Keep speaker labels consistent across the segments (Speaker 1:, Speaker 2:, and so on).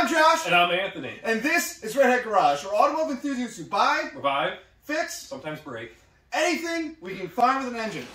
Speaker 1: I'm Josh.
Speaker 2: And I'm Anthony.
Speaker 1: And this is Red Head Garage, where automotive enthusiasts who buy,
Speaker 2: Revive,
Speaker 1: fix,
Speaker 2: sometimes break.
Speaker 1: anything we can find with an engine.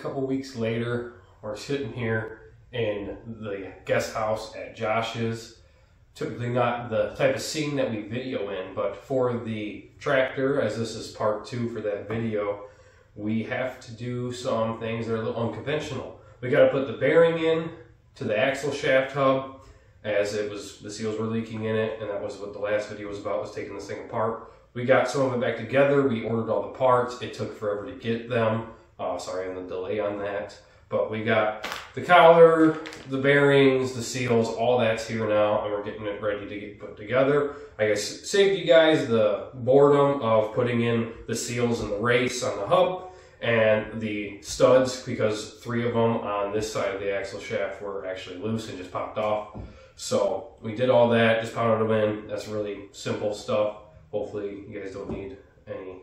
Speaker 2: Couple weeks later. We're sitting here in the guest house at Josh's. Typically not the type of scene that we video in, but for the tractor, as this is part two for that video, we have to do some things that are a little unconventional. We got to put the bearing in to the axle shaft hub, as it was the seals were leaking in it, and that was what the last video was about, was taking this thing apart. We got some of it back together. We ordered all the parts. It took forever to get them. Uh, sorry on the delay on that. But we got the collar, the bearings, the seals, all that's here now, and we're getting it ready to get put together. I guess saved you guys the boredom of putting in the seals and the race on the hub and the studs because three of them on this side of the axle shaft were actually loose and just popped off. So we did all that, just pounded them in. That's really simple stuff. Hopefully you guys don't need any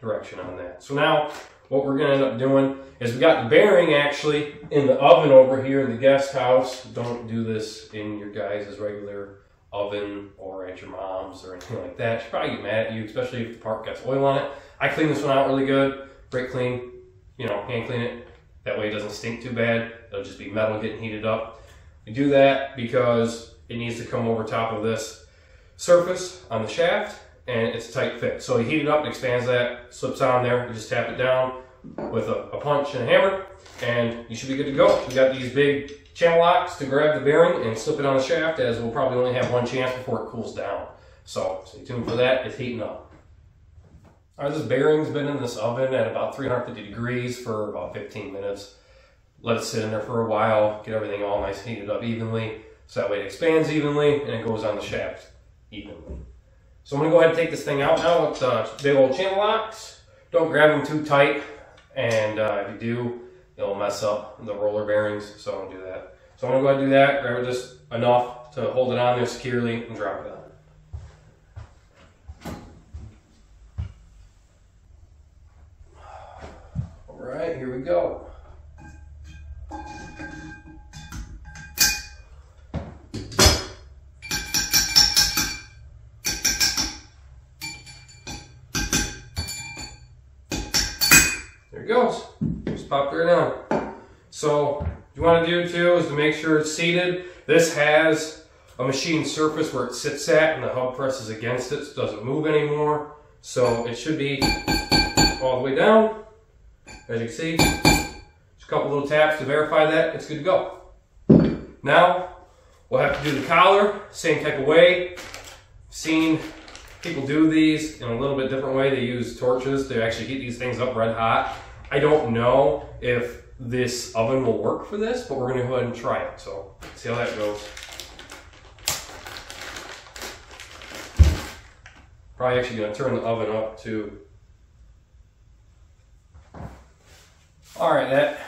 Speaker 2: direction on that. So now what we're gonna end up doing is we got the bearing actually in the oven over here in the guest house. Don't do this in your guys' regular oven or at your mom's or anything like that. She'll probably get mad at you, especially if the part gets oil on it. I clean this one out really good, brake clean, you know, hand clean it. That way it doesn't stink too bad. It'll just be metal getting heated up. We do that because it needs to come over top of this surface on the shaft and it's a tight fit. So you heat it up, it expands that, slips on there, you just tap it down with a, a punch and a hammer, and you should be good to go. We got these big channel locks to grab the bearing and slip it on the shaft as we'll probably only have one chance before it cools down. So stay tuned for that, it's heating up. All right, this bearing's been in this oven at about 350 degrees for about 15 minutes. Let it sit in there for a while, get everything all nice heated up evenly, so that way it expands evenly and it goes on the shaft evenly. So I'm gonna go ahead and take this thing out now with the big old channel locks. Don't grab them too tight, and uh, if you do, it'll mess up the roller bearings, so don't do that. So I'm gonna go ahead and do that, grab it just enough to hold it on there securely and drop it on. All right, here we go. Goes. Just popped right down. So you want to do too is to make sure it's seated. This has a machine surface where it sits at and the hub presses against it so it doesn't move anymore. So it should be all the way down. As you can see, just a couple little taps to verify that it's good to go. Now we'll have to do the collar, same type of way. Seen people do these in a little bit different way. They use torches to actually heat these things up red hot. I don't know if this oven will work for this, but we're gonna go ahead and try it. So see how that goes. Probably actually gonna turn the oven up too. All right, that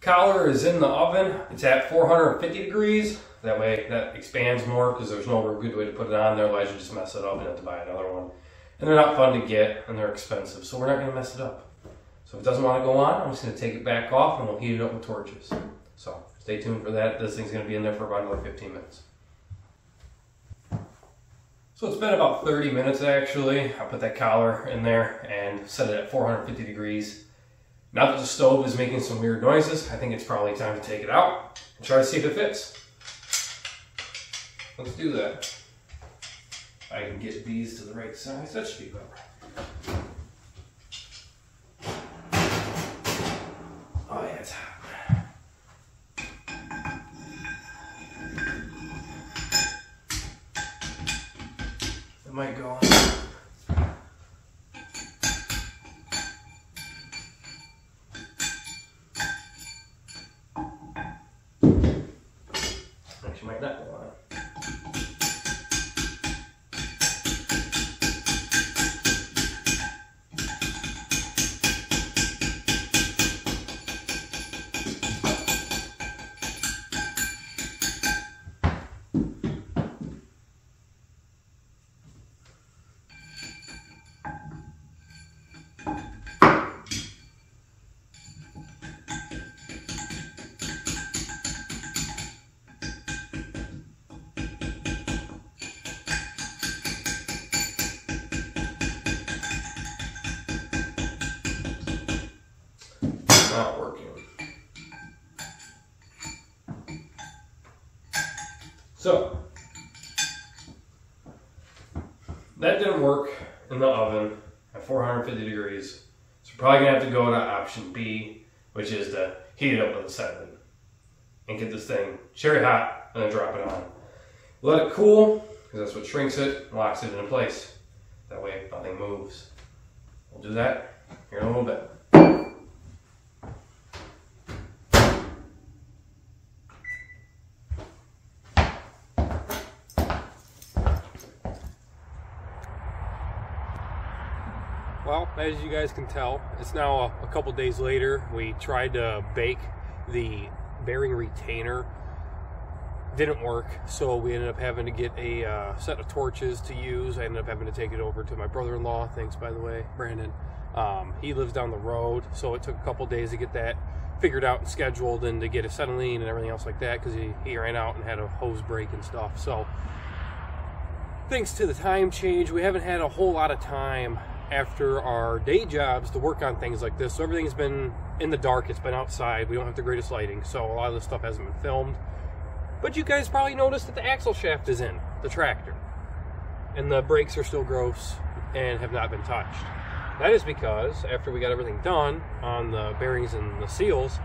Speaker 2: collar is in the oven. It's at 450 degrees. That way that expands more because there's no good way to put it on there. Otherwise you just mess it up and have to buy another one. And they're not fun to get and they're expensive. So we're not gonna mess it up. So if it doesn't want to go on, I'm just gonna take it back off and we'll heat it up with torches. So stay tuned for that. This thing's gonna be in there for about another 15 minutes. So it's been about 30 minutes actually. I put that collar in there and set it at 450 degrees. Now that the stove is making some weird noises, I think it's probably time to take it out and try to see if it fits. Let's do that. I can get these to the right size. That should be about right. That didn't work in the oven at 450 degrees. So probably gonna have to go to option B, which is to heat it up with a seven and get this thing cherry hot and then drop it on. Let it cool, because that's what shrinks it, locks it into place. That way nothing moves. We'll do that here in a little bit. Well, as you guys can tell, it's now a, a couple days later. We tried to bake the bearing retainer. Didn't work, so we ended up having to get a uh, set of torches to use. I ended up having to take it over to my brother-in-law. Thanks, by the way, Brandon. Um, he lives down the road, so it took a couple days to get that figured out and scheduled, and to get acetylene and everything else like that because he, he ran out and had a hose break and stuff. So, thanks to the time change, we haven't had a whole lot of time after our day jobs to work on things like this. So everything's been in the dark, it's been outside, we don't have the greatest lighting, so a lot of this stuff hasn't been filmed. But you guys probably noticed that the axle shaft is in the tractor. And the brakes are still gross and have not been touched. That is because after we got everything done on the bearings and the seals,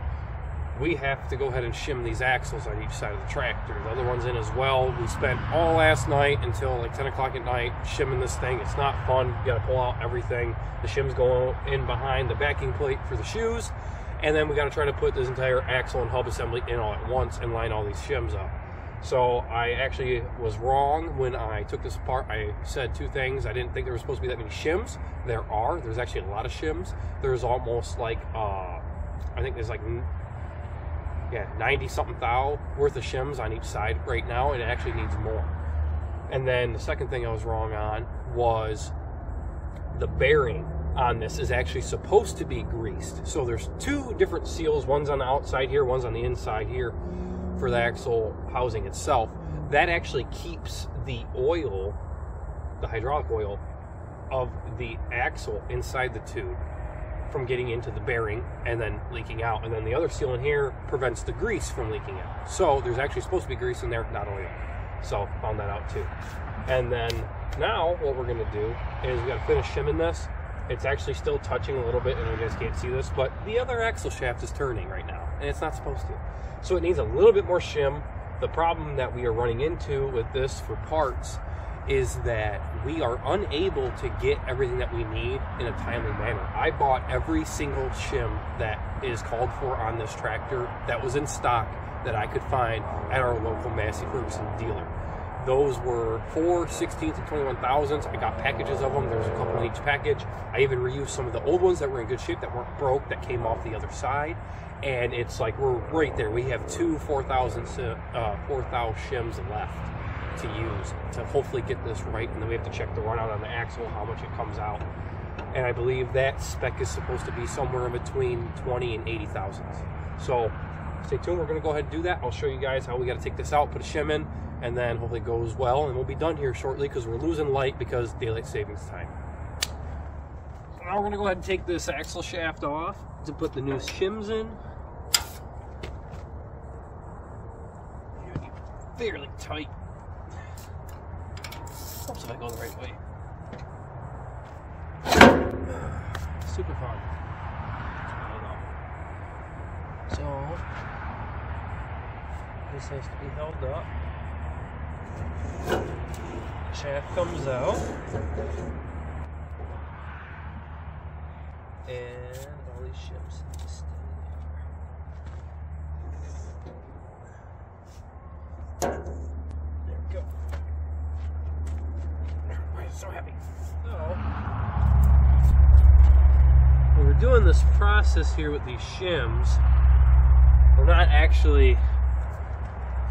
Speaker 2: we have to go ahead and shim these axles on each side of the tractor. The other one's in as well. We spent all last night until like 10 o'clock at night shimming this thing. It's not fun. You gotta pull out everything. The shim's go in behind the backing plate for the shoes. And then we gotta try to put this entire axle and hub assembly in all at once and line all these shims up. So I actually was wrong when I took this apart. I said two things. I didn't think there was supposed to be that many shims. There are. There's actually a lot of shims. There's almost like, uh, I think there's like yeah, 90 something thou worth of shims on each side right now, and it actually needs more. And then the second thing I was wrong on was the bearing on this is actually supposed to be greased. So there's two different seals, one's on the outside here, one's on the inside here for the axle housing itself. That actually keeps the oil, the hydraulic oil, of the axle inside the tube from getting into the bearing and then leaking out. And then the other seal in here prevents the grease from leaking out. So there's actually supposed to be grease in there, not oil. So found that out too. And then now what we're gonna do is we gotta finish shimming this. It's actually still touching a little bit and you guys can't see this, but the other axle shaft is turning right now and it's not supposed to. So it needs a little bit more shim. The problem that we are running into with this for parts is that we are unable to get everything that we need in a timely manner. I bought every single shim that is called for on this tractor that was in stock that I could find at our local Massey Ferguson dealer. Those were four 16th and 21 thousandths. I got packages of them. There's a couple in each package. I even reused some of the old ones that were in good shape that weren't broke that came off the other side. And it's like we're right there. We have two 4,000 uh, 4,000 shims left to use to hopefully get this right. And then we have to check the run out on the axle, how much it comes out. And I believe that spec is supposed to be somewhere in between 20 and 80 thousandths. So stay tuned. We're going to go ahead and do that. I'll show you guys how we got to take this out, put a shim in, and then hopefully it goes well. And we'll be done here shortly because we're losing light because daylight savings time. Now we're going to go ahead and take this axle shaft off to put the new shims in. Fairly tight. Helps if I go the right way. Super fun. So, this has to be held up. Shaft comes out. And all these shims just stay there. There we go. Why is it so heavy? So, when we're doing this process here with these shims, we're not actually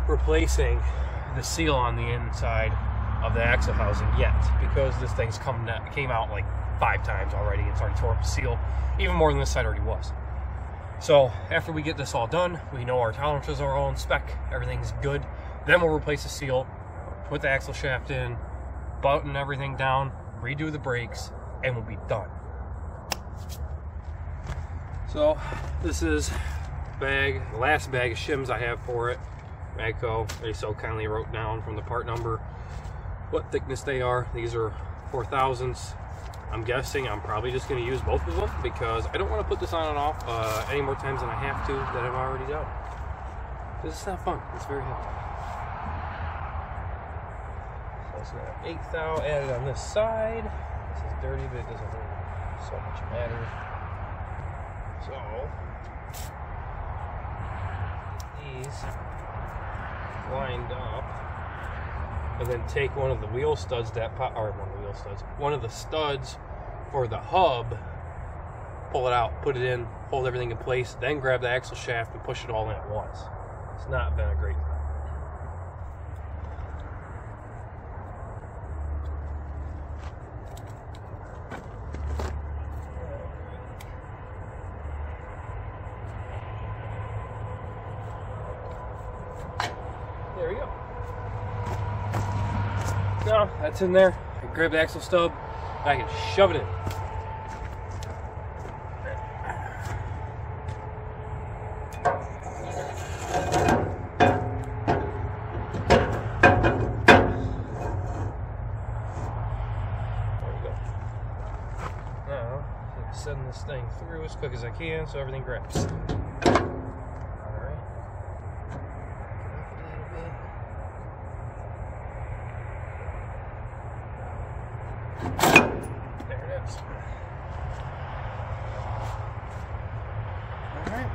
Speaker 2: replacing the seal on the inside of the axle housing yet because this thing's come came out like five times already. It's already tore up the seal, even more than this side already was. So after we get this all done, we know our tolerances are all in spec, everything's good. Then we'll replace the seal, put the axle shaft in, button everything down, redo the brakes, and we'll be done. So this is bag, the last bag of shims I have for it. Magco, they so kindly wrote down from the part number what thickness they are. These are 4000s. I'm guessing I'm probably just going to use both of them because I don't want to put this on and off uh, any more times than I have to that I've already done. This is not fun. It's very heavy. So it's got eighth thou added on this side. This is dirty, but it doesn't really so much matter. So these lined up, and then take one of the wheel studs that pop, or one of the wheel studs, one of the studs for the hub, pull it out, put it in, hold everything in place, then grab the axle shaft and push it all in at once. It's not been a great There we go. In there. I grab the axle stub, and I can shove it in. There we go. Now, I'm send this thing through as quick as I can so everything grips. Alright. There it is. Alright.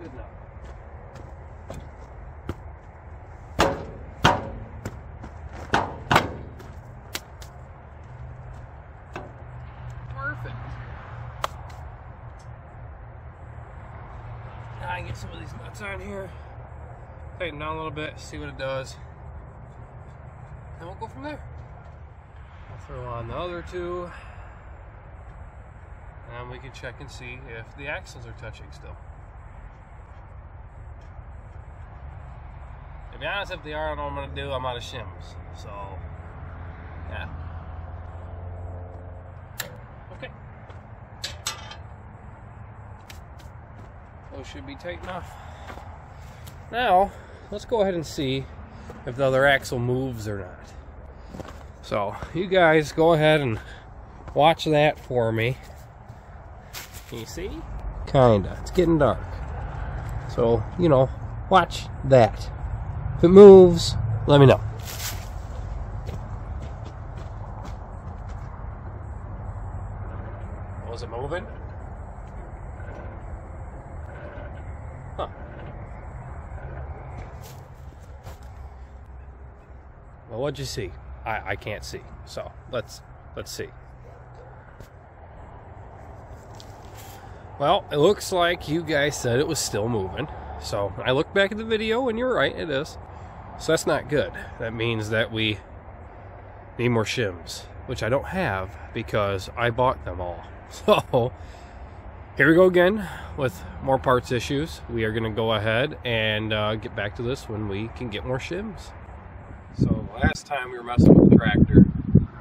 Speaker 2: Good enough. Perfect. Now I can get some of these nuts on here. Tighten down a little bit, see what it does. Then we'll go from there. I'll throw on the other two. And we can check and see if the axles are touching still. To be honest, if they are, I don't know what I'm gonna do. I'm out of shims. So, yeah. Okay. Those should be tight enough. Now, let's go ahead and see if the other axle moves or not. So, you guys go ahead and watch that for me. Can you see? Kinda. It's getting dark. So, you know, watch that. If it moves, let me know. Was it moving? Huh. Well, what'd you see? I, I can't see. So let's let's see. Well, it looks like you guys said it was still moving. So I looked back at the video and you're right, it is. So that's not good. That means that we need more shims, which I don't have because I bought them all. So here we go again with more parts issues. We are going to go ahead and uh, get back to this when we can get more shims. Last time we were messing with the tractor,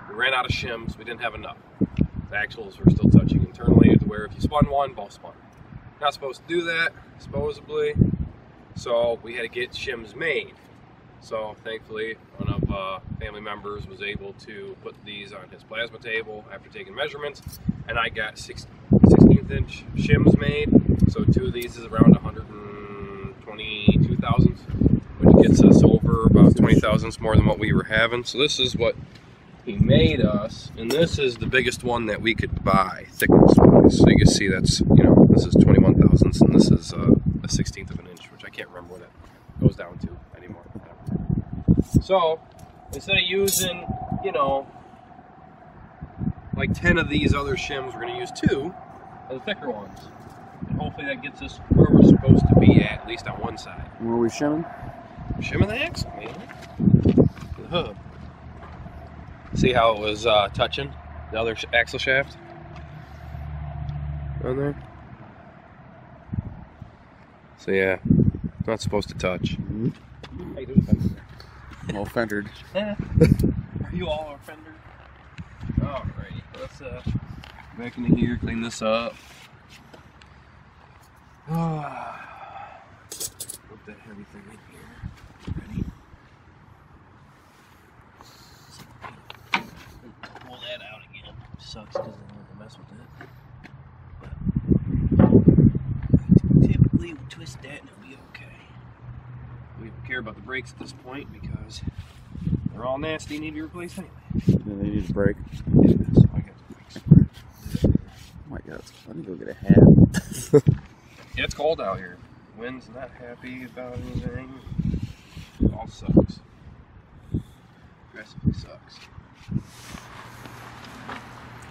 Speaker 2: we ran out of shims. We didn't have enough. The axles were still touching internally to where if you spun one, both spun. Not supposed to do that, supposedly. So we had to get shims made. So thankfully, one of uh, family members was able to put these on his plasma table after taking measurements, and I got 16, 16th inch shims made. So two of these is around 122 thousandths, gets us over about 20 thousandths more than what we were having. So this is what he made us, and this is the biggest one that we could buy thickness wise. So you can see that's you know this is 21 thousandths, and this is uh, a 16th of an inch, which I can't remember what it goes down to anymore. So instead of using, you know, like 10 of these other shims, we're going to use two of the thicker ones. And hopefully that gets us where we're supposed to be at, at least on one side.
Speaker 1: Where are we shimming?
Speaker 2: Shimming the axle, man. The hub. See how it was uh, touching the other sh- axle shaft? On there? So yeah, not supposed to touch. How you doing, Fender?
Speaker 1: Well fendered.
Speaker 2: Are you all offender? Alrighty, let's uh back into here, clean this up. Put that heavy thing in here. Ready? Pull that out again. Sucks because I don't want to mess with it. But typically we twist that and it'll be okay. We don't care about the brakes at this point because they're all nasty and need to be replaced anyway.
Speaker 1: Yeah, they need a break.
Speaker 2: Yeah, so I got the brakes.
Speaker 1: Oh my god, let me go get a hat.
Speaker 2: Yeah, it's cold out here. Wind's not happy about anything. It all sucks. Aggressively sucks.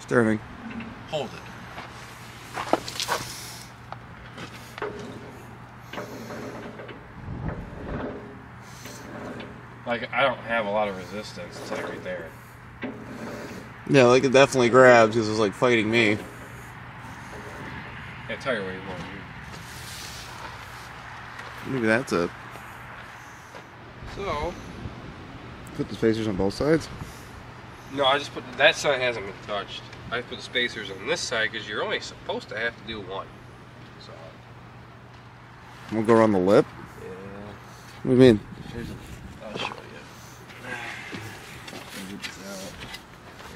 Speaker 1: Sterling.
Speaker 2: Hold it. Like I don't have a lot of resistance. It's like right there.
Speaker 1: Yeah, like it definitely grabs because it's like fighting me.
Speaker 2: Yeah, tire weight more.
Speaker 1: Maybe that's it.
Speaker 2: So
Speaker 1: Put the spacers on both sides.
Speaker 2: no, I just put that side hasn't been touched. I put the spacers on this side because you're only supposed to have to do one. So
Speaker 1: We'll go around the lip.
Speaker 2: yeah.
Speaker 1: What do you mean?
Speaker 2: I'll show you.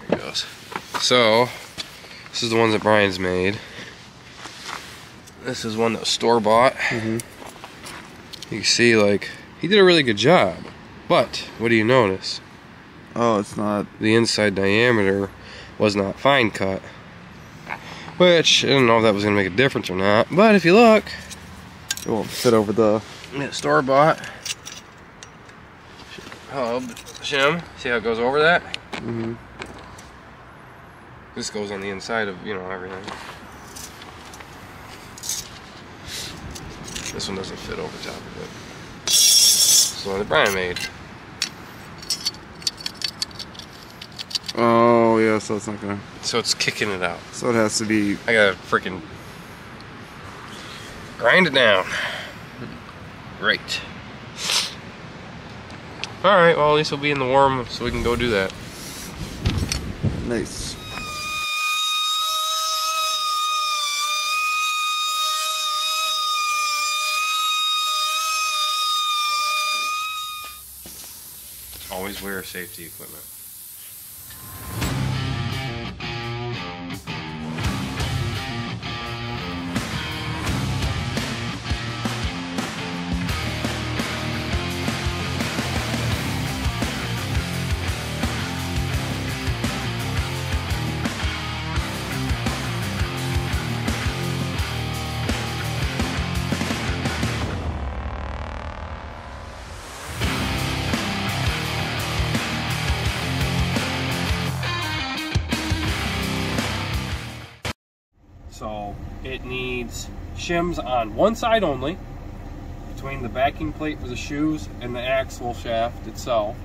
Speaker 2: There it goes. So, this is the ones that Brian's made. This is one that was store bought.
Speaker 1: Mhm.
Speaker 2: You can see, like, he did a really good job. But, what do you notice?
Speaker 1: Oh, it's not.
Speaker 2: The inside diameter was not fine cut. Which, I don't know if that was going to make a difference or not. But if you look,
Speaker 1: It won't fit over the.
Speaker 2: Yeah, store bought. Hub, shim. See how it goes over that?
Speaker 1: Mm-hmm.
Speaker 2: This goes on the inside of, you know, everything. This one doesn't fit over top of it. This the one that Brian made.
Speaker 1: Oh Oh, yeah, so it's not gonna.
Speaker 2: So it's kicking it out.
Speaker 1: So it has to be.
Speaker 2: I gotta freaking grind it down. Right. Alright, well at least we'll be in the warm so we can go do that.
Speaker 1: Nice.
Speaker 2: Always wear safety equipment. So it needs shims on one side only, between the backing plate for the shoes and the axle shaft itself,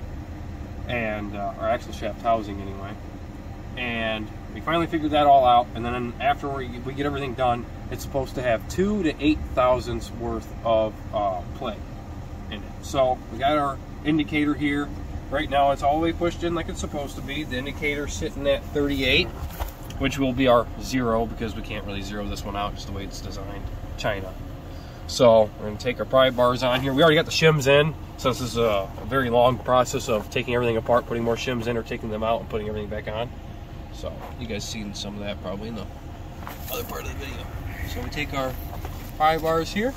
Speaker 2: and uh, our axle shaft housing anyway. And we finally figured that all out. And then after we, we get everything done, it's supposed to have two to eight thousandths worth of uh, play in it. So we got our indicator here. Right now, it's all the way pushed in like it's supposed to be. The indicator's sitting at 38 which will be our zero because we can't really zero this one out just the way it's designed. China. So we're gonna take our pry bars on here. We already got the shims in, so this is a, a very long process of taking everything apart, putting more shims in, or taking them out and putting everything back on. So you guys seen some of that probably in the other part of the video. So we take our pry bars here,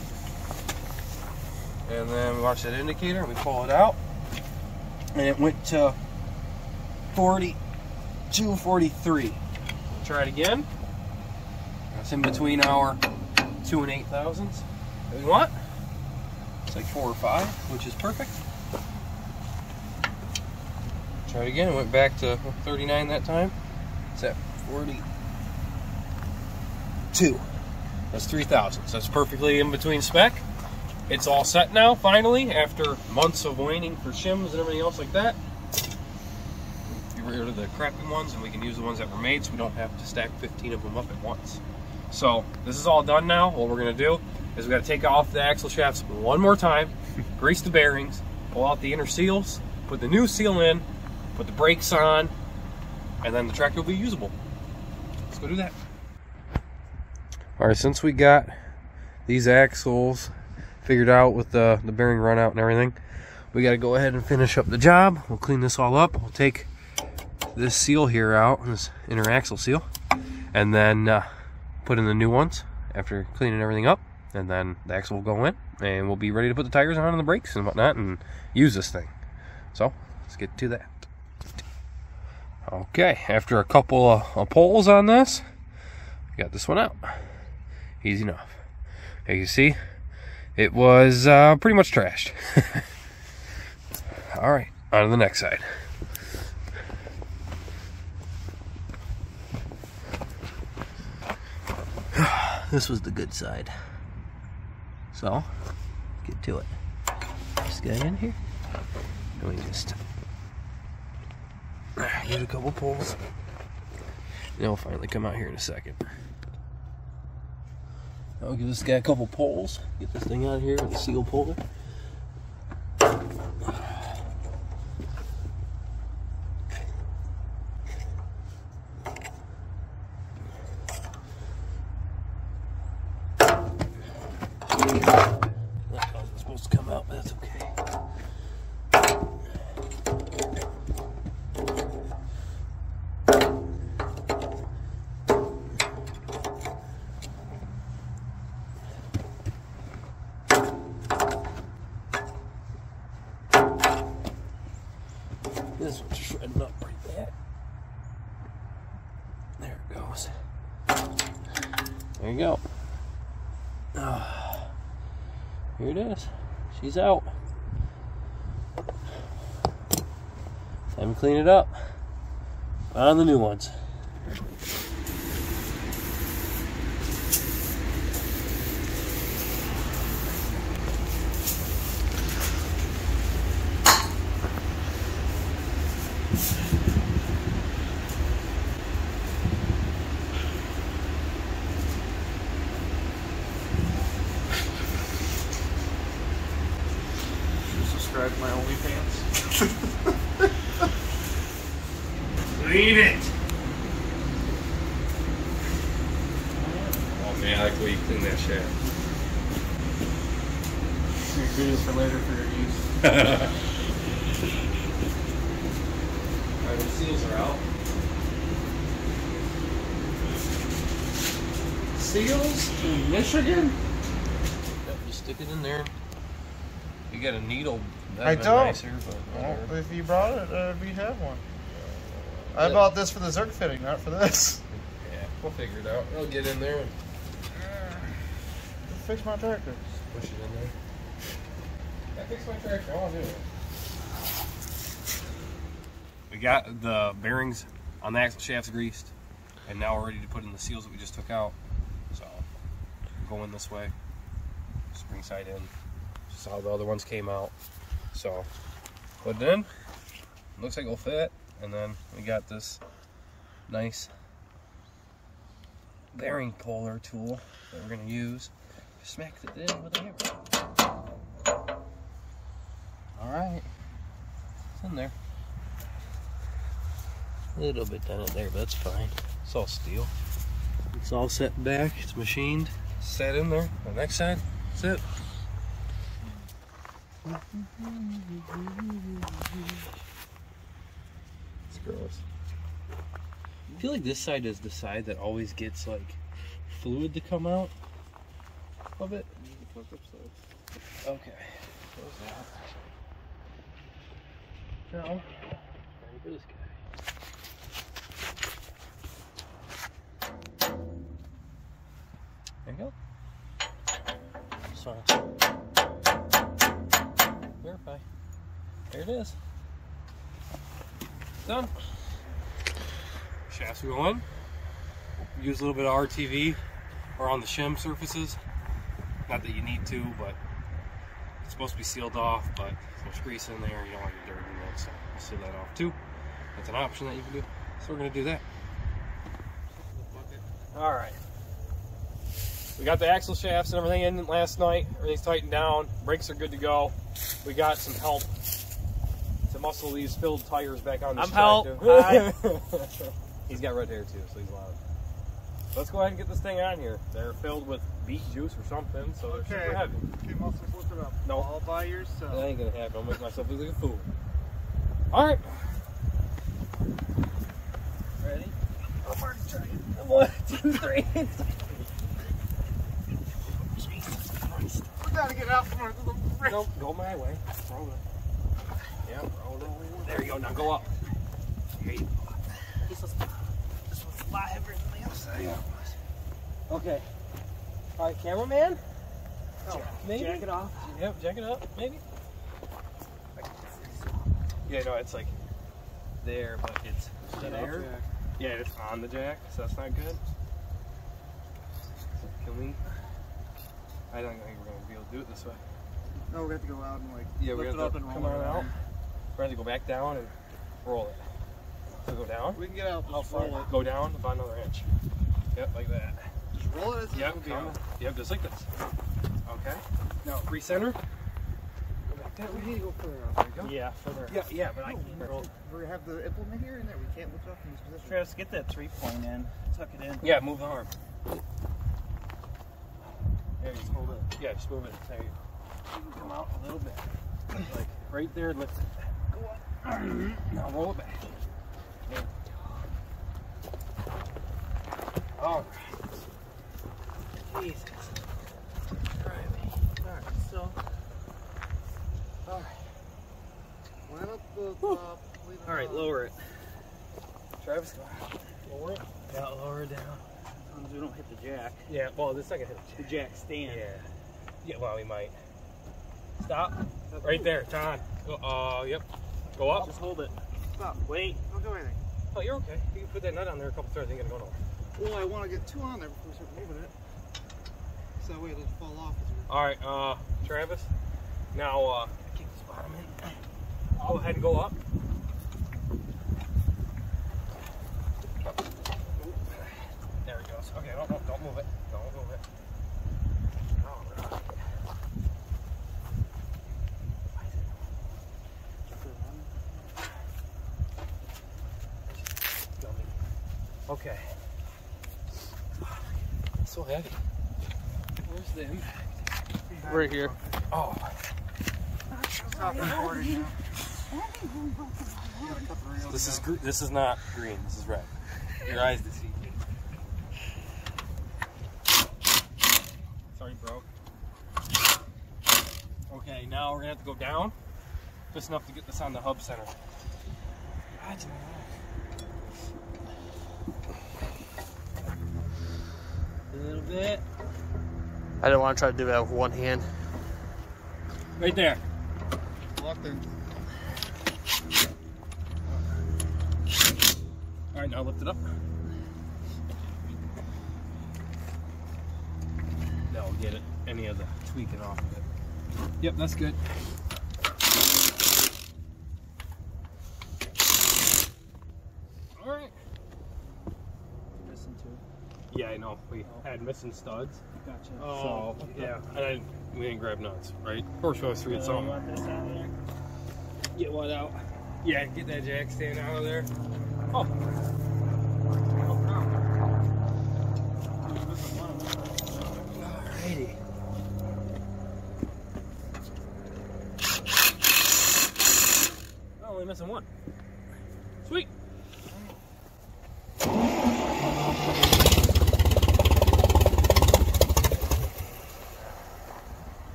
Speaker 2: and then we watch that indicator and we pull it out, and it went to 42, 43 try it again. That's in between our two and eight thousandths that we want. It's like four or five, which is perfect. Try it again. It went back to 39 that time. It's at 42. That's three thousandths. that's perfectly in between spec. It's all set now, finally, after months of waiting for shims and everything else like that. Rid of the crappy ones and we can use the ones that were made so we don't have to stack 15 of them up at once. So this is all done now. What we're gonna do is we gotta take off the axle shafts one more time, grease the bearings, pull out the inner seals, put the new seal in, put the brakes on, and then the tractor will be usable. Let's go do that. All right, since we got these axles figured out with the, the bearing run out and everything, we got to go ahead and finish up the job. We'll clean this all up. We'll take this seal here out, this inner axle seal, and then uh, put in the new ones after cleaning everything up. And then the axle will go in, and we'll be ready to put the tires on and the brakes and whatnot and use this thing. So let's get to that. Okay, after a couple of, of pulls on this, got this one out easy enough. As you see, it was uh, pretty much trashed. All right, on to the next side. This was the good side. So, get to it. This guy in here. And we just get a couple pulls. And it'll finally come out here in a second. I'll give this guy a couple poles. Get this thing out of here with a seal puller. That wasn't supposed to come out, but that's okay. This one's shredding up pretty bad. There it goes. There you go. Ah, here it is. She's out. Time to clean it up. On the new ones.
Speaker 1: Subscribe to my OnlyFans.
Speaker 2: Clean it! Oh man, I like the way you clean that shaft.
Speaker 1: Videos for later for your use.
Speaker 2: Alright, the seals are out.
Speaker 1: Seals in Michigan?
Speaker 2: Yep, just stick it in there. You got a needle.
Speaker 1: I
Speaker 2: That'd been
Speaker 1: don't.
Speaker 2: Nicer, but
Speaker 1: Well, if you brought it, uh, we'd have one. I
Speaker 2: Yeah.
Speaker 1: bought this for the Zerk fitting, not for this.
Speaker 2: Yeah, we'll figure it out. I'll get in there and
Speaker 1: Fix my tractor.
Speaker 2: push it in there. I fix my tractor. I want to do it. We got the bearings on the axle shafts greased, and now we're ready to put in the seals that we just took out. So, go in this way, spring side in. Just how the other ones came out. So, put it in. Looks like it'll fit, and then we got this nice bearing puller tool that we're gonna use. Smack it in with a hammer. All right, it's in there. A little bit done it there, but that's fine. It's all steel. It's all set back. It's machined. Set in there. The next side. That's it. It's gross. I feel like this side is the side that always gets like fluid to come out of it. Okay. Now, guy. There you go. Wanna Verify. There it is. Done. Shafts go on. Use a little bit of RTV or on the shim surfaces. Not that you need to, but it's supposed to be sealed off, but there's grease in there, you don't want your dirt in there, so we'll seal that off too. That's an option that you can do. So we're gonna do that. All right. We got the axle shafts and everything in last night. Everything's tightened down. Brakes are good to go. We got some help to muscle these filled tires back on this
Speaker 3: I'm help.
Speaker 2: tractor. he's got red hair too, so he's loud. Let's go ahead and get this thing on here. They're filled with beet juice or something, so they're super
Speaker 3: Okay.
Speaker 2: heavy.
Speaker 3: Okay, muscle, flip it up.
Speaker 2: No.
Speaker 3: All by yourself.
Speaker 2: That
Speaker 3: yourself.
Speaker 2: ain't gonna happen. I'll make myself look like a fool. All right.
Speaker 3: Ready?
Speaker 2: One, two, three.
Speaker 3: gotta get out from under the bridge.
Speaker 2: No, go my way. Roll it. Yeah, roll, roll. There you go. Now go up. Here you go.
Speaker 3: This was, this was a lot heavier than the other side.
Speaker 2: Yeah. Okay. All right, cameraman.
Speaker 3: Oh,
Speaker 2: Maybe.
Speaker 3: Jack it off.
Speaker 2: Yep, jack it up, maybe. Yeah, no, it's like there, but it's there. Yeah, it's on the jack, so that's not good. Can we? I don't think we're gonna be able to do it this way.
Speaker 3: No, we have to go out and like
Speaker 2: Yeah, we
Speaker 3: lift
Speaker 2: have
Speaker 3: it up
Speaker 2: to
Speaker 3: and roll
Speaker 2: come
Speaker 3: it
Speaker 2: on out.
Speaker 3: around.
Speaker 2: We're gonna go back down and roll it. So go down.
Speaker 3: We can get out.
Speaker 2: How far? Go down about another inch. Yep, like that.
Speaker 3: Just roll it as
Speaker 2: Yep,
Speaker 3: it
Speaker 2: come.
Speaker 3: goes.
Speaker 2: Yep, just like this. Okay. Now recenter. Go that
Speaker 3: We need to go further
Speaker 2: There
Speaker 3: out.
Speaker 2: you go.
Speaker 3: Yeah, further.
Speaker 2: Yeah, yeah, but I can't roll.
Speaker 3: we have the implement here and there. We can't lift it up from this position.
Speaker 4: Travis, get that three point in. Tuck it in.
Speaker 2: Yeah, move the arm.
Speaker 3: Yeah, just hold it.
Speaker 2: Yeah, just move it. There you go. You can come out a little bit. Like right there, lift it. Go up. Now roll it back. There we go. All right. Jesus.
Speaker 3: Alright, so. Alright. Up the top.
Speaker 4: All right, lower it.
Speaker 2: Travis. Lower it.
Speaker 4: Yeah, lower it down. As we don't hit the jack.
Speaker 2: Yeah, well, this second hit
Speaker 4: The jack stand.
Speaker 2: Yeah. Yeah, well, we might. Stop. Right there, John. Go, uh, yep. Go up.
Speaker 4: Just hold it.
Speaker 3: Stop.
Speaker 4: Wait.
Speaker 3: Don't do anything.
Speaker 2: Oh, you're okay. You can put that nut on there a couple threads. Ain't gonna go nowhere.
Speaker 3: Well, I want to get two on there before we start moving it. So that way it doesn't fall off.
Speaker 2: All right, uh, Travis. Now, uh, keep this bottom in. Go ahead and go up. There. Okay, don't, don't, don't move it. Don't move it. All right. Dummy. Okay. So heavy. Where's the impact?
Speaker 4: Right here.
Speaker 2: Oh.
Speaker 3: Stop recording now. Gotta cut the reel
Speaker 2: This is
Speaker 3: down.
Speaker 2: gr- this is not green. This is red. Your eyes deceive you. Sorry, bro. Okay, now we're gonna have to go down, just enough to get this on the hub center.
Speaker 4: A little bit.
Speaker 5: I didn't want to try to do that with one hand.
Speaker 2: Right there.
Speaker 3: Locked in.
Speaker 2: All right, now lift it up. That'll get it. Any of the tweaking off of it. Yep, that's good. All right.
Speaker 4: To it.
Speaker 2: Yeah, I know. We had missing studs.
Speaker 4: Gotcha.
Speaker 2: Oh, so yeah, and I, we didn't grab nuts, right? Of course, we always forget
Speaker 4: uh, you
Speaker 2: something.
Speaker 4: want this out of there?
Speaker 2: Get one out? Yeah, get that jack stand out of there. Oh.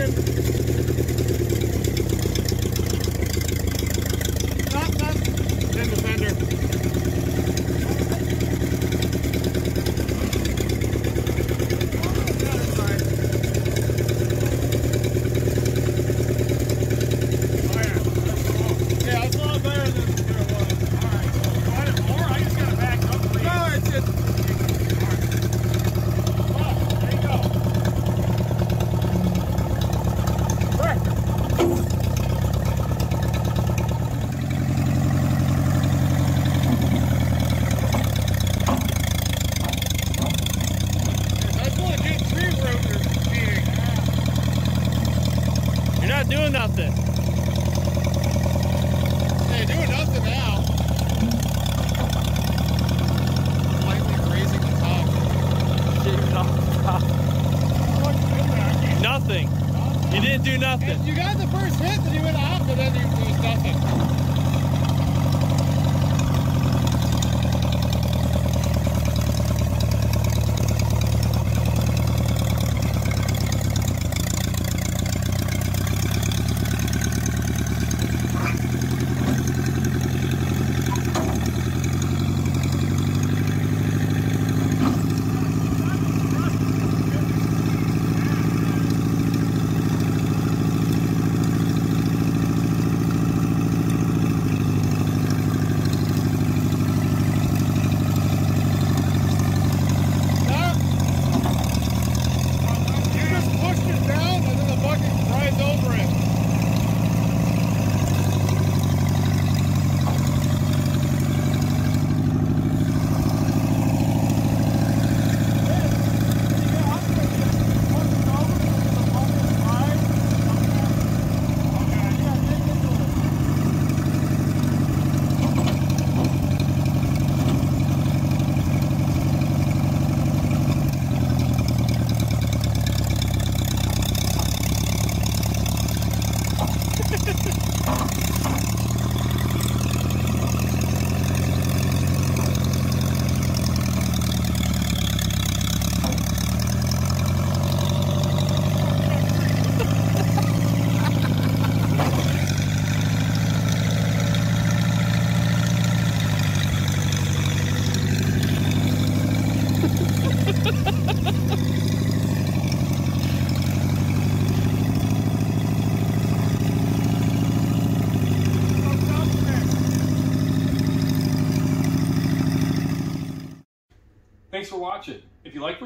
Speaker 6: Morgan.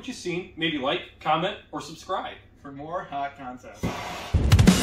Speaker 6: what you've seen, maybe like, comment, or subscribe
Speaker 4: for more hot content.